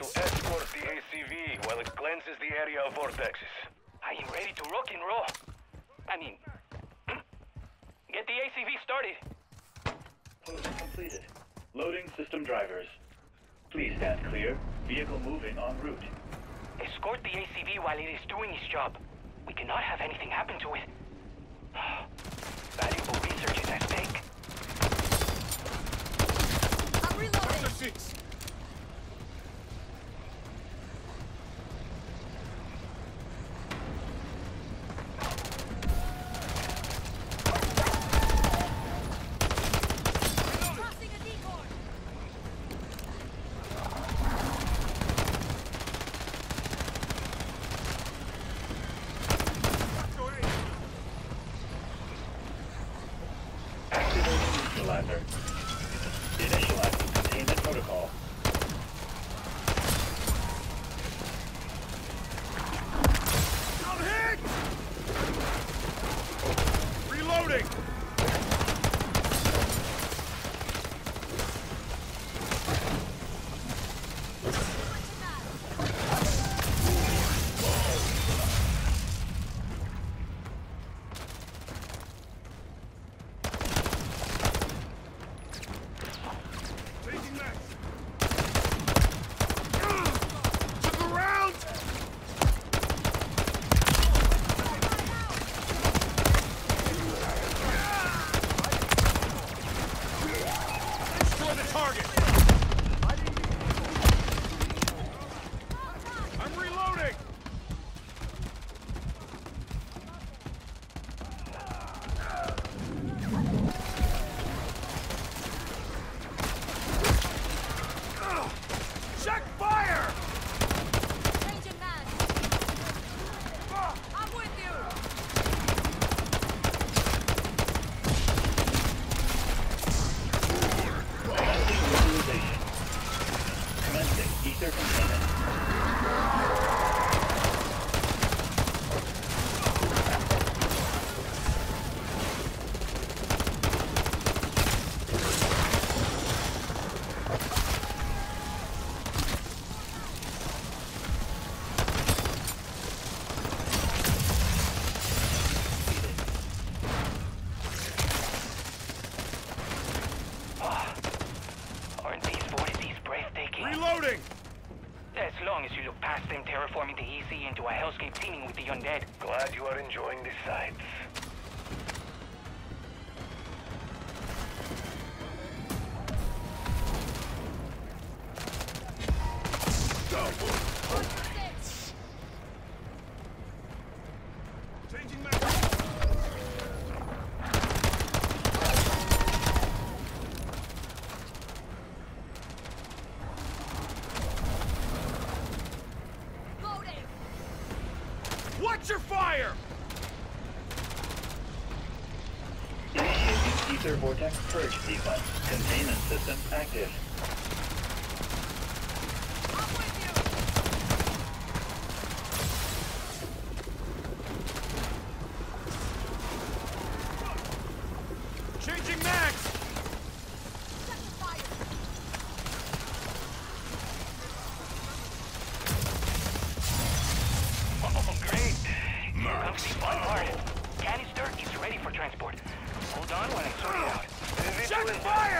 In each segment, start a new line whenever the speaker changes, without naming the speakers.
to escort the ACV while it cleanses the area of vortexes.
I am ready to rock and roll. I mean, hmm? get the ACV started.
Pose completed. Loading system drivers. Please stand clear. Vehicle moving en route.
Escort the ACV while it is doing its job. We cannot have anything happen to it. Valuable research is at stake.
I'm reloading.
Six.
Initiating Aether vortex purge sequence. Containment system active.
I'm with you.
Changing mags!
Set the fire.
Oh, great. Here comes the fun part. Canister is ready for transport. Hold on while I
Check fire!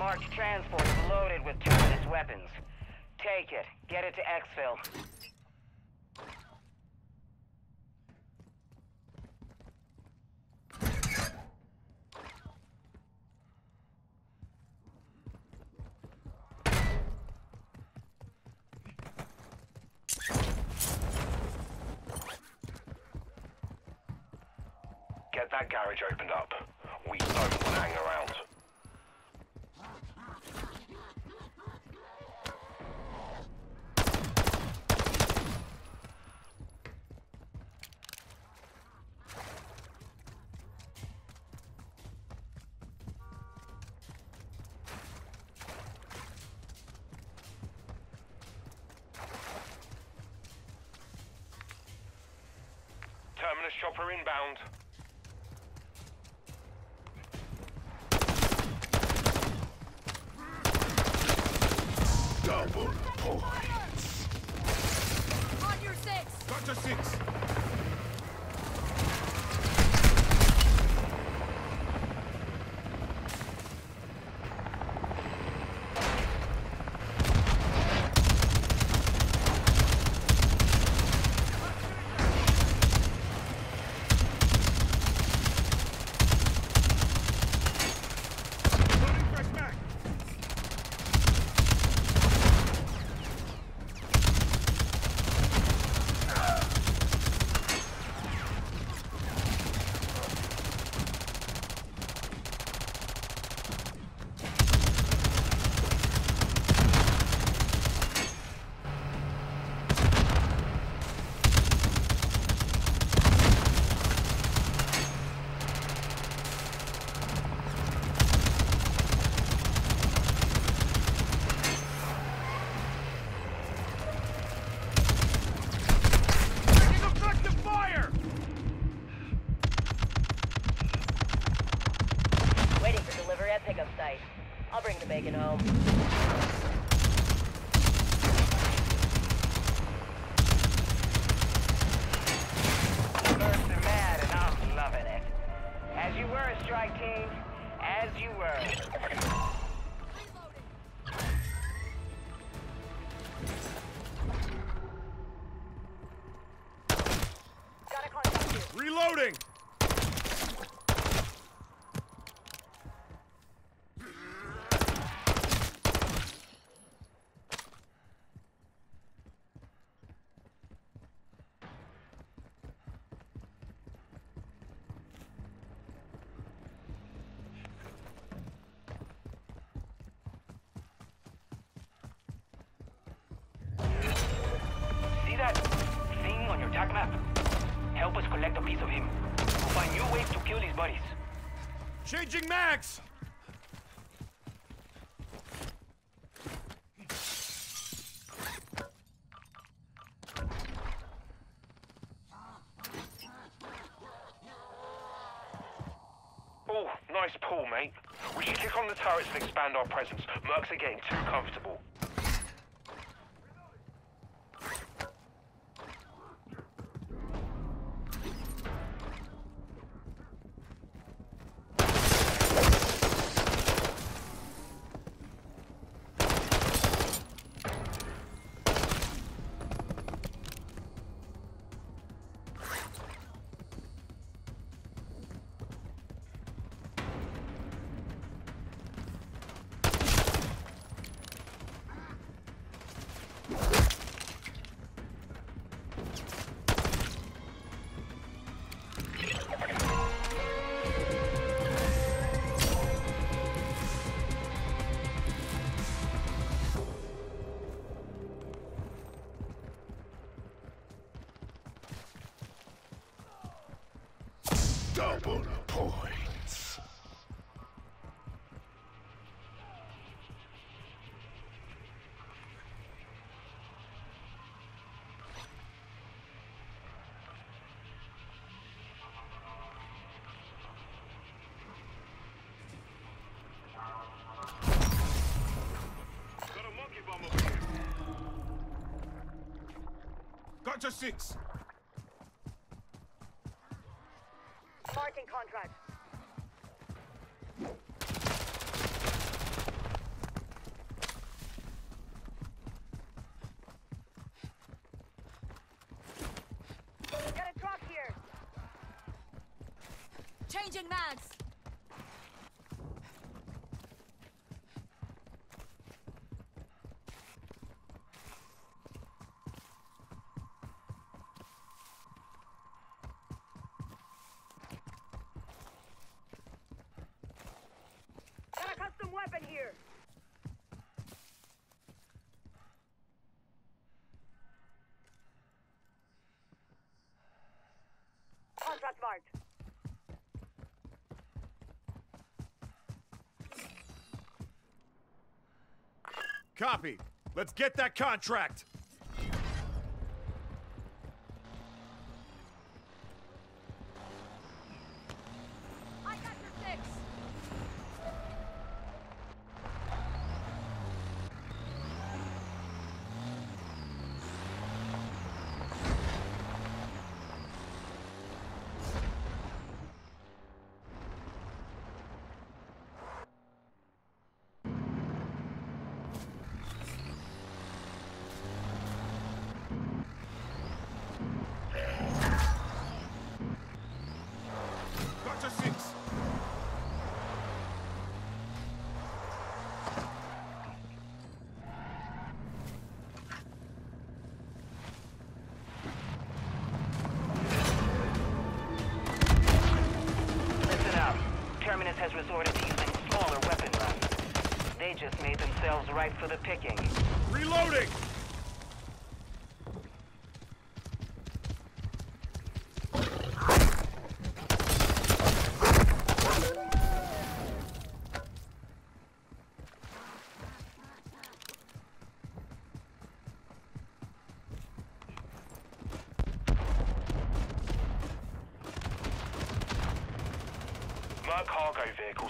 Marked transport is loaded with terminus weapons. Take it. Get it to exfil.
Get that garage opened up. We don't want to hang around. Terminus chopper inbound.
Pickup site. I'll bring the bacon home.
Oh, nice pull, mate. We should kick on the turrets and expand our presence. Mercs are getting too comfortable.
Down six.
Marking contract.
Got a truck here. Changing mags. Contract marked.
Copy. Let's get that contract.
I got your six.
Gotcha six.
Listen up. Terminus has resorted to using smaller weapon runs. They just made themselves ripe for the picking.
Reloading.
Merc cargo vehicle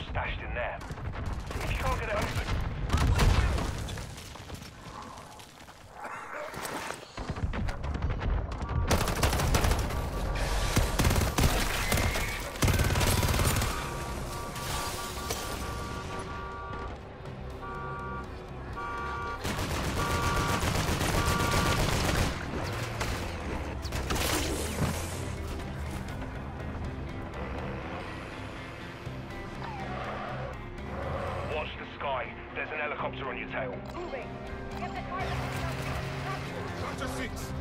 Helicopter on your tail.
Moving. Get the car.
Gotcha six.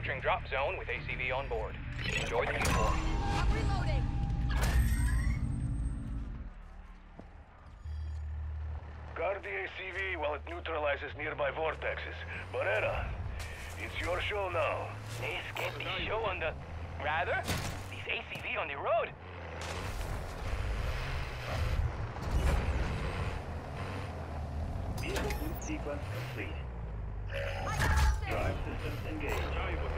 approaching drop zone with ACV on board. Enjoy the uniform.
I'm reloading.
Guard the ACV while it neutralizes nearby vortexes. Barrera, it's your show now.
This can't be show on the... Rather, these ACV on the road.
Vehicle sequence complete. Drive systems engaged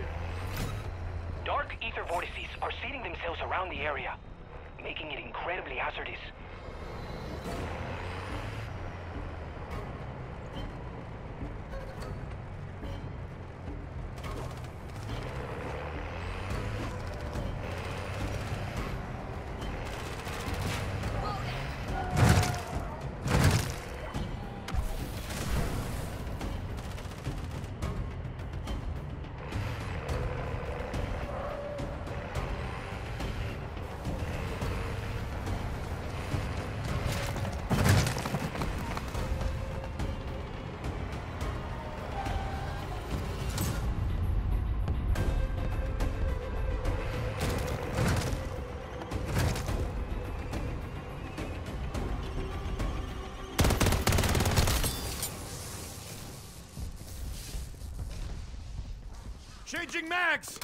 ether vortices are seeding themselves around the area, making it incredibly hazardous.
Changing mags!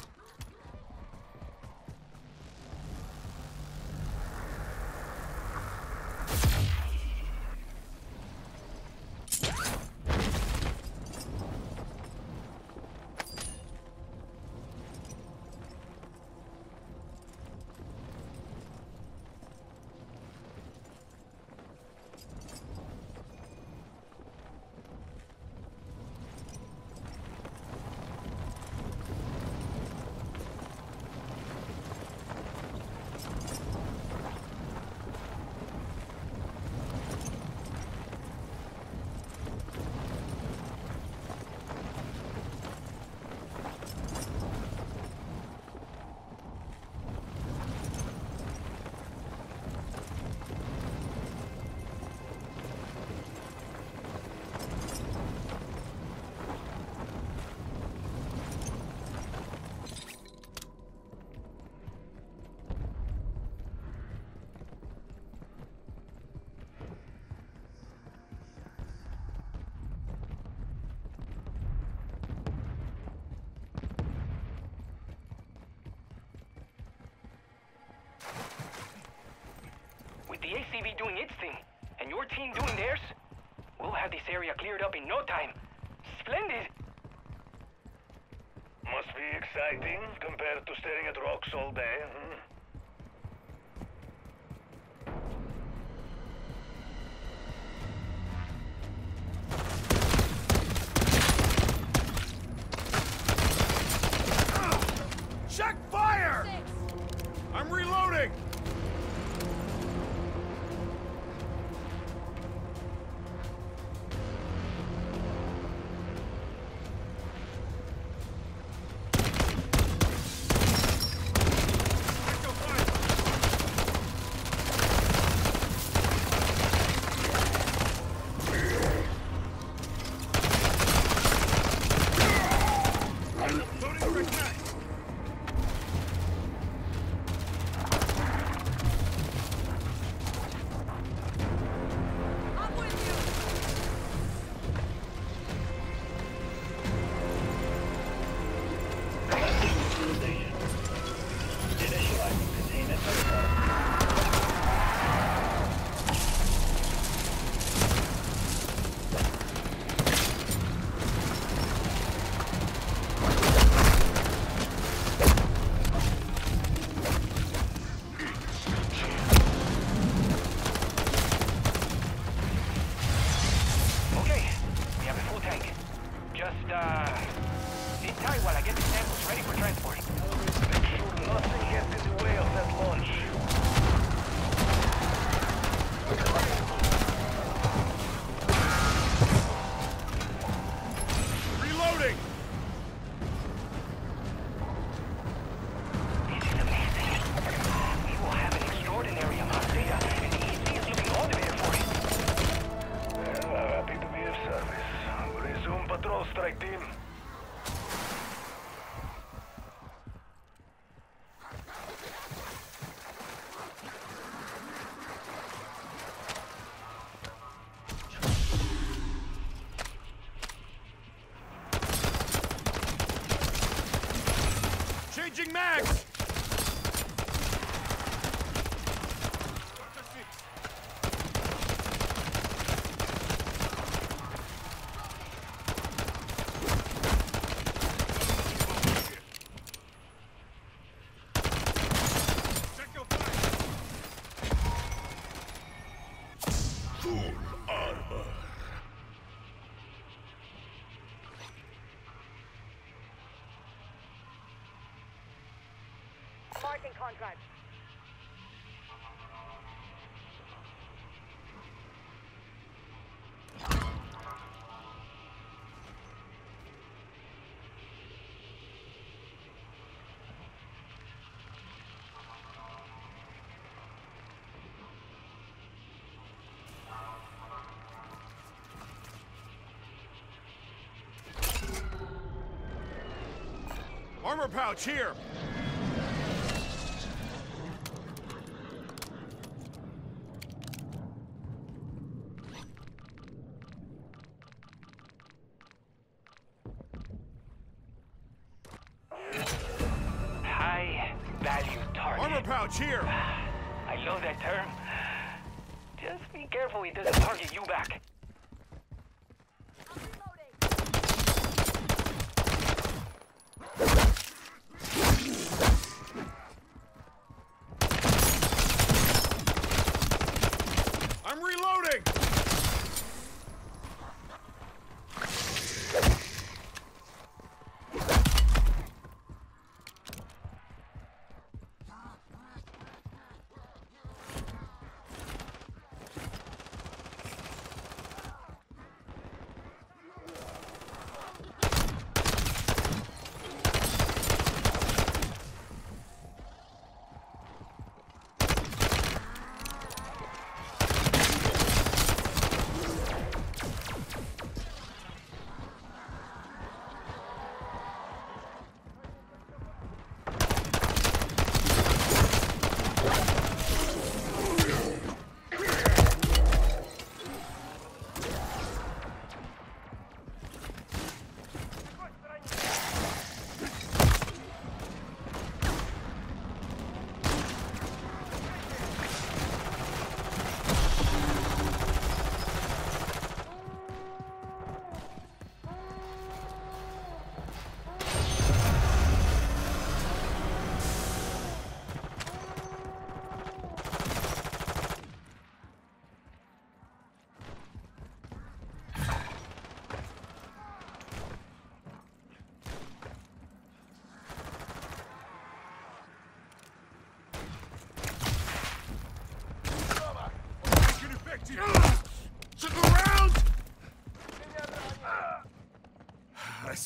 TV doing its thing, and your team doing theirs, we'll have this area cleared up in no time. Splendid!
Must be exciting compared to staring at rocks all day.
Marking contract.
Armor pouch here.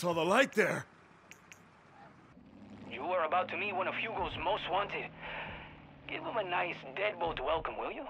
Saw the light there.
You are about to meet one of Hugo's most wanted. Give him a nice deadbolt welcome, will you?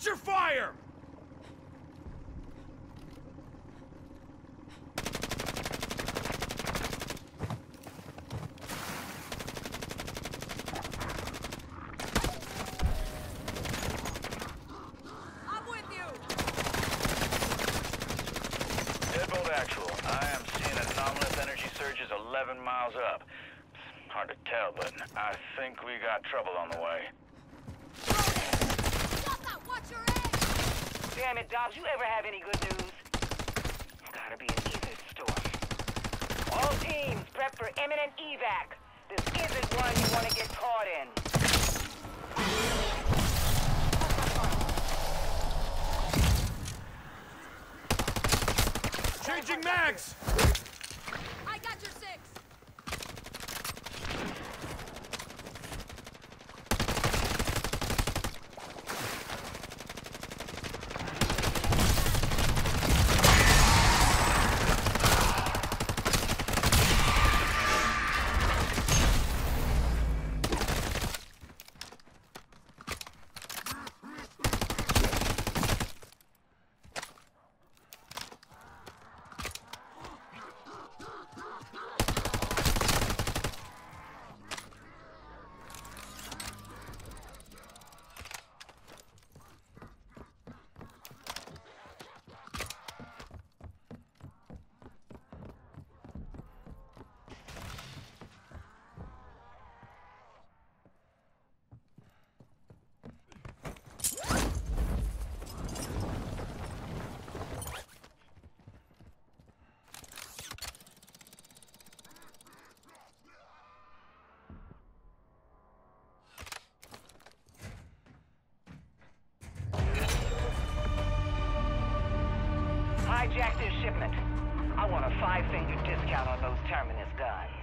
Watch your fire!
I'm with you.
Deadbolt actual. I am seeing anomalous energy surges 11 miles up. Hard to tell, but I think we got trouble on the way.
Stop that! Watch your head!
Damn it, Dobbs, you ever have any good news? Gotta be an Aether storm. All teams, prep for imminent evac. This isn't one you want to get caught in.
Changing mags!
I got your six.
Hijack this shipment. I want a five-finger discount on those Terminus guns.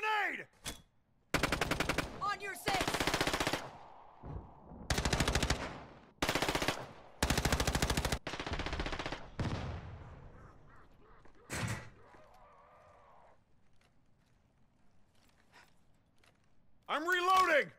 Grenade!
On your six.
I'm reloading!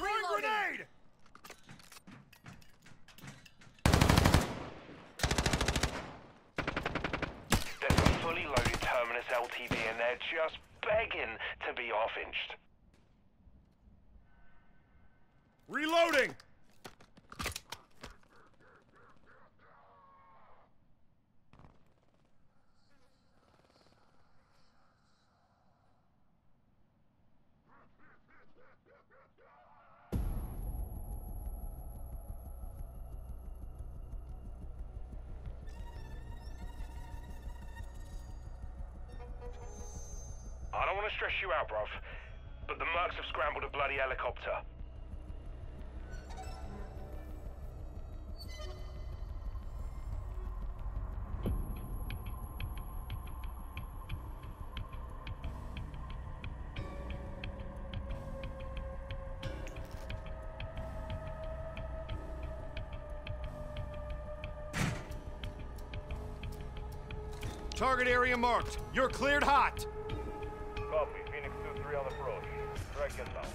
Throwing
Reloading.
grenade!
There's a fully loaded Terminus LTV and they're just begging to be off-inched.
Reloading!
Want to stress you out, bruv, but the mercs have scrambled a bloody helicopter.
Target area marked. You're cleared hot.
Copy. Phoenix 2-3 on approach.
Strike inbound.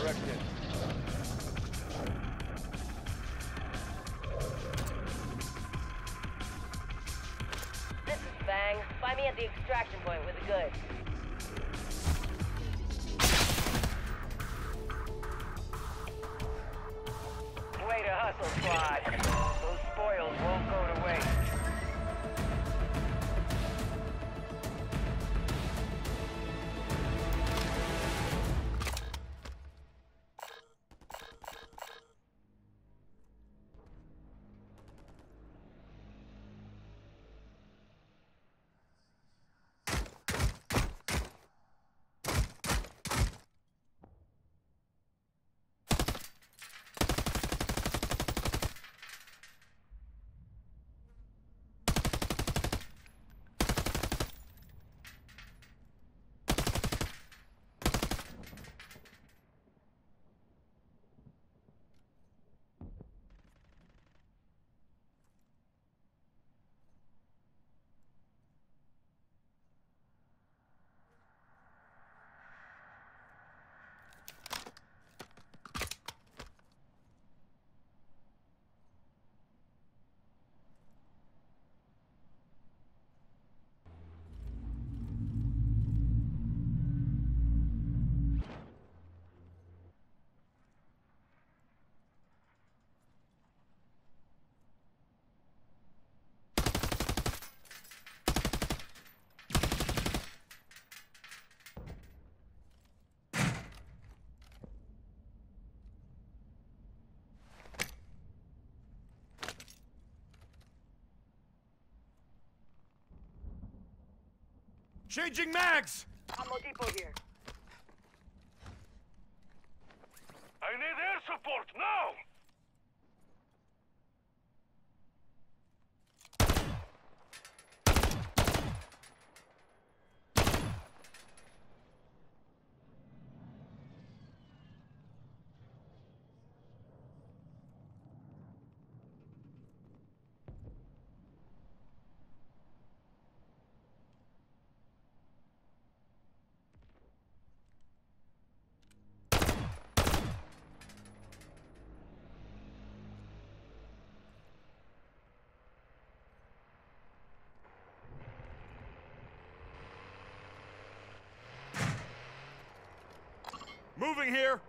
Direct hit.
This is Fang. Find me at the extraction point with the goods.
Changing mags!
Ammo depot here.
I need air support now!
Moving here!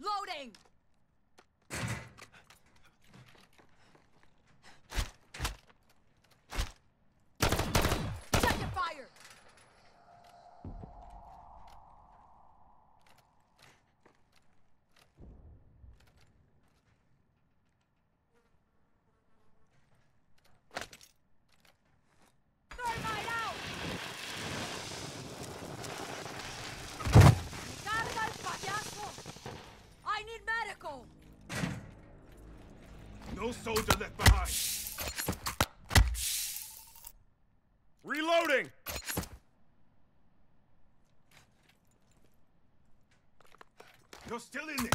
Loading! Check your fire! Thermite out! Carga el payaso! I need medical!
No soldier left behind! Reloading! You're still in this!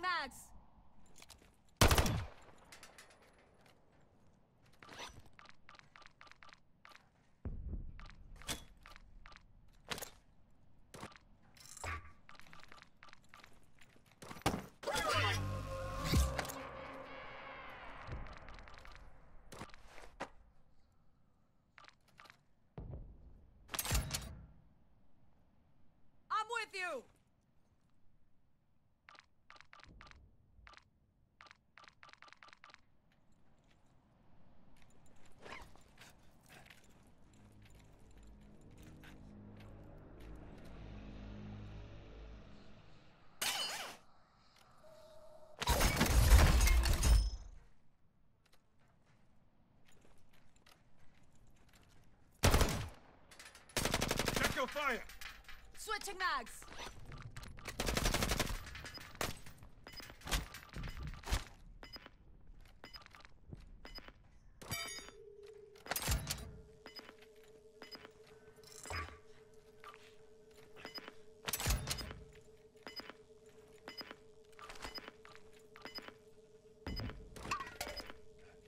Max.
Switching mags!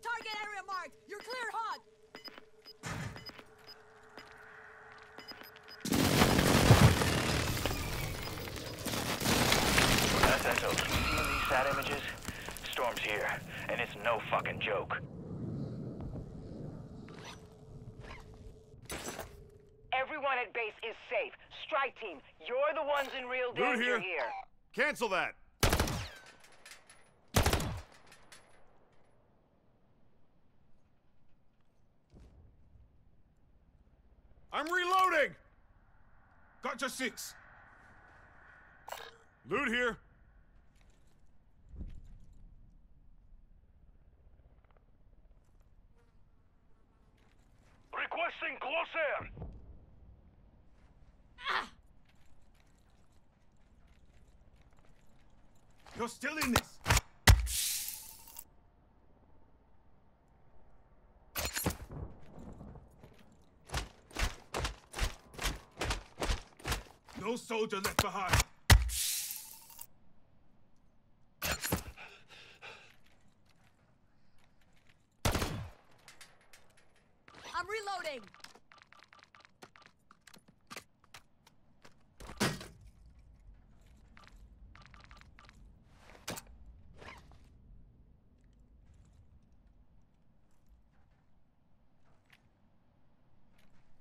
Target area marked! You're clear hot!
SSO, you seeing these sat images? Storm's here, and it's no fucking joke.
Everyone at base is safe. Strike team, you're the ones in real
Loot
danger
here.
here.
Cancel that! I'm reloading! Gotcha six. Loot here.
Requesting close air.
You're still in this. No soldier left behind.
I'm reloading!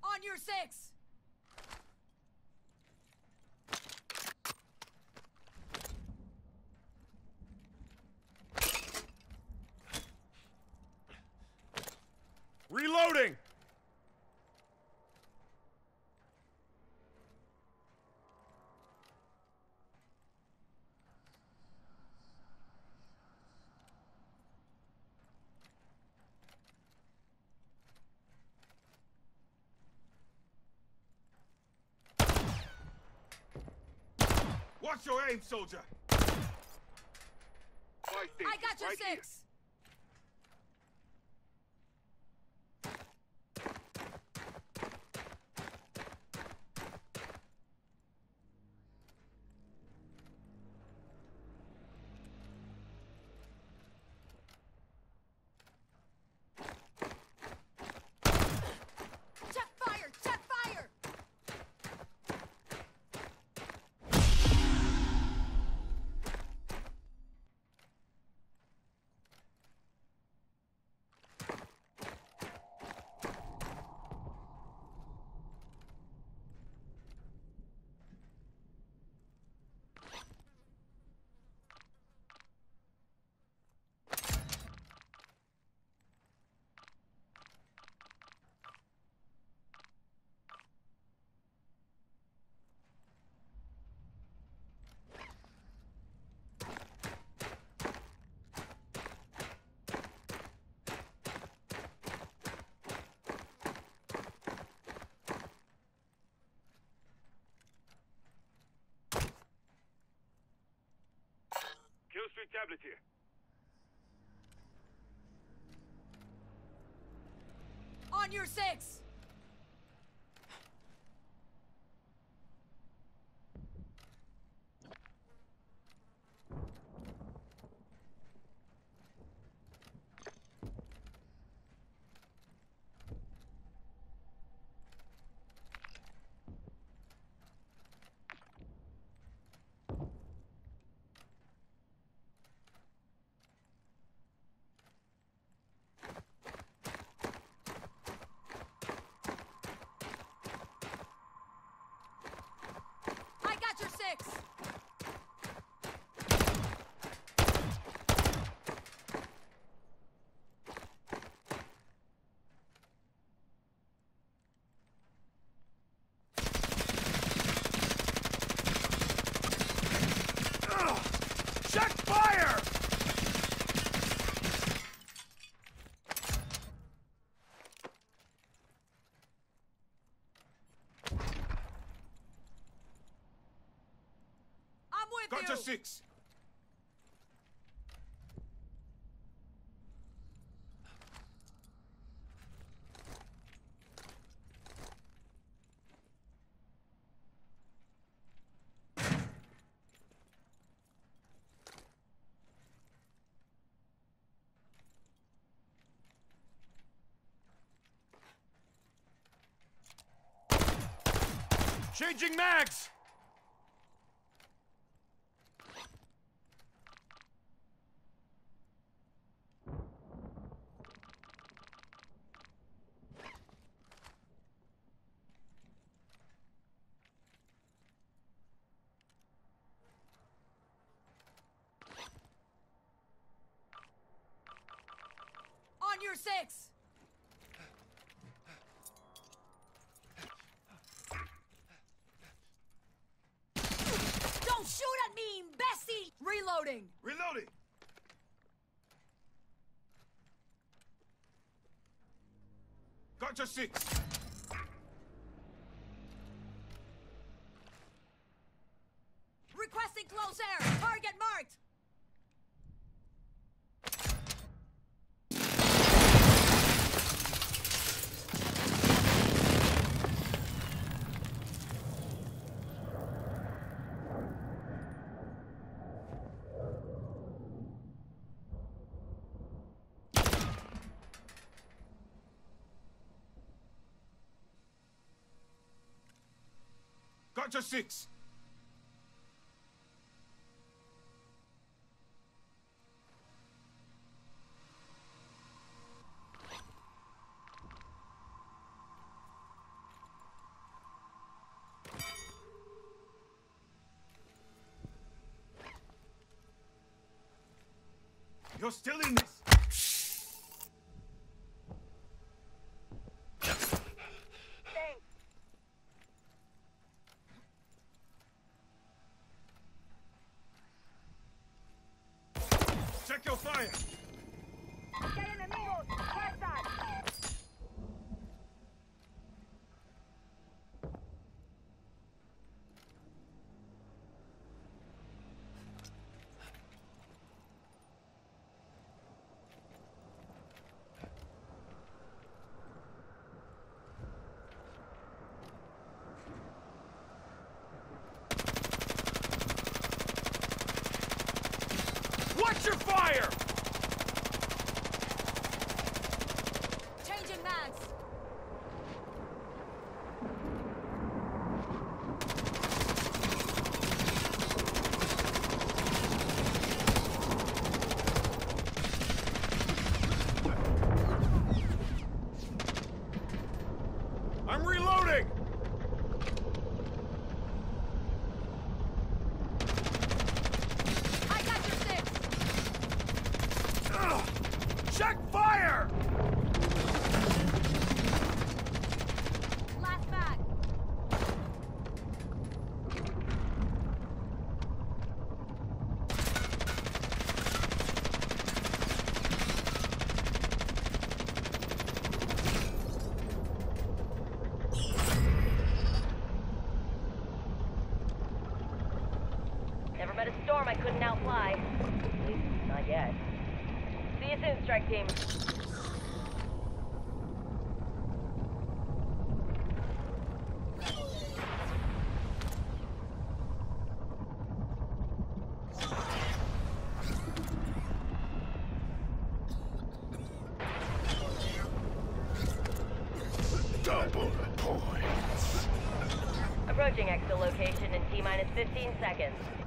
On your six!
Reloading! Watch your aim, soldier!
I got your six! Check fire! Check fire!
Tablet here.
On your six! Changing mags! Sector 6. Cut six. You're still in this! your fire!
strike team. Approaching exit location in T-minus 15 seconds.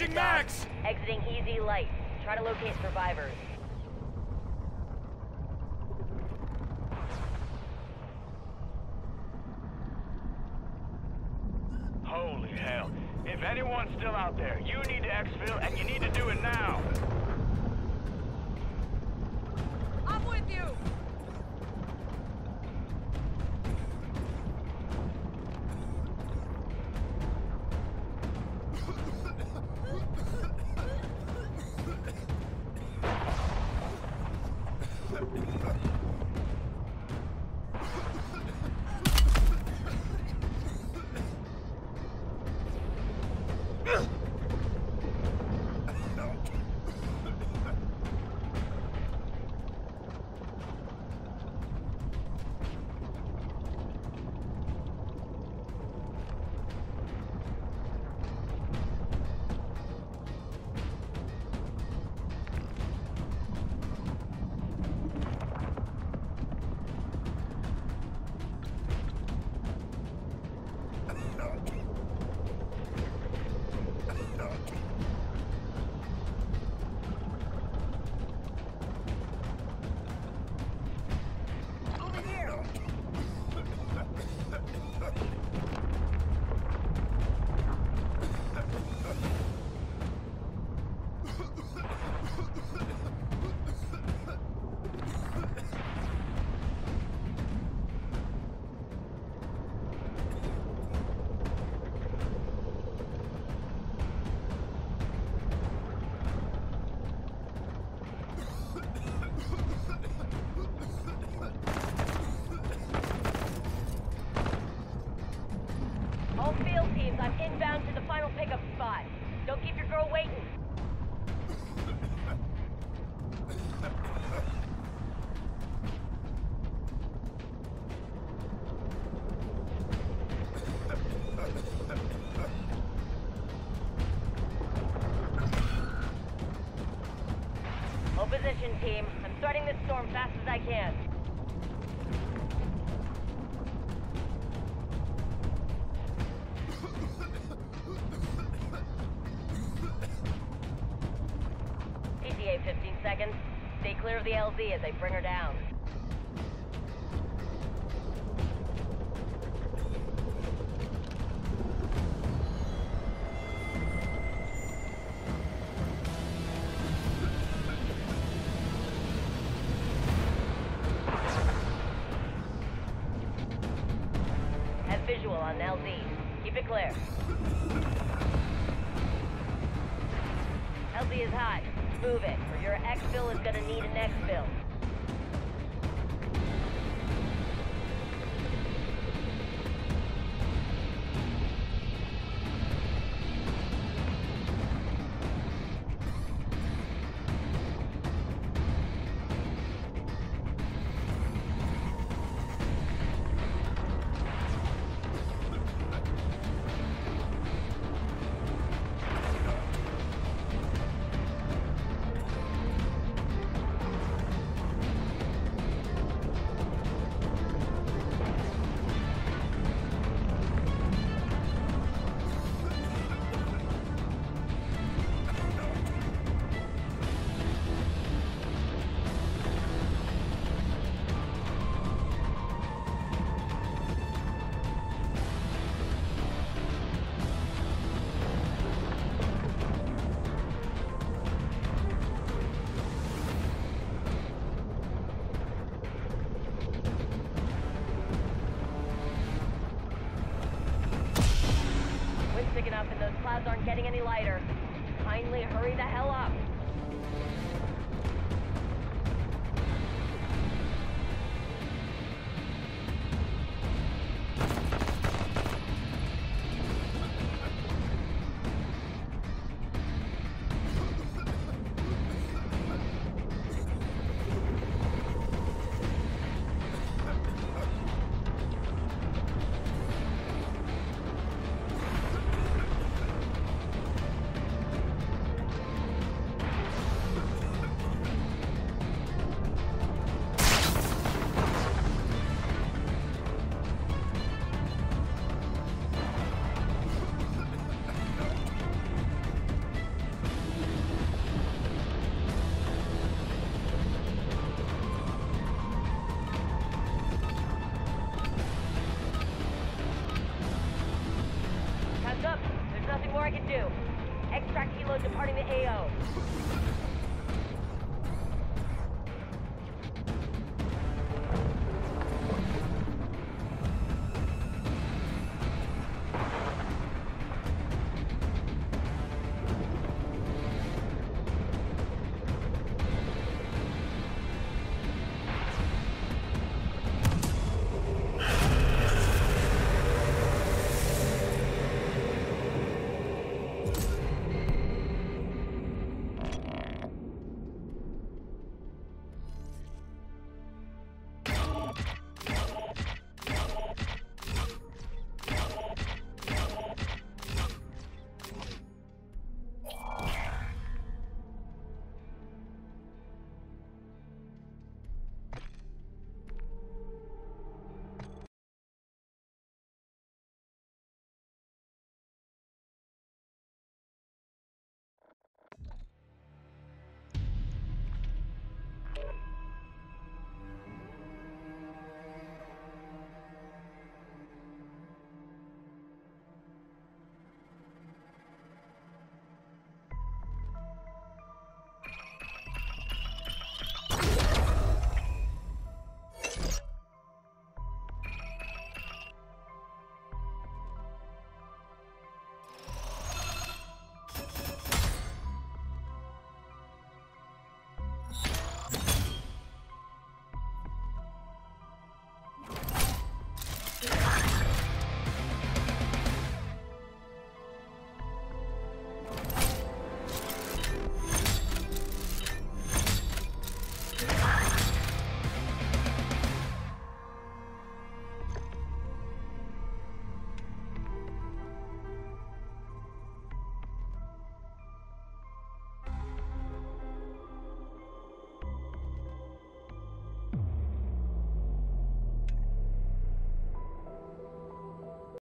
Max!
Exiting easy light. Try to locate survivors.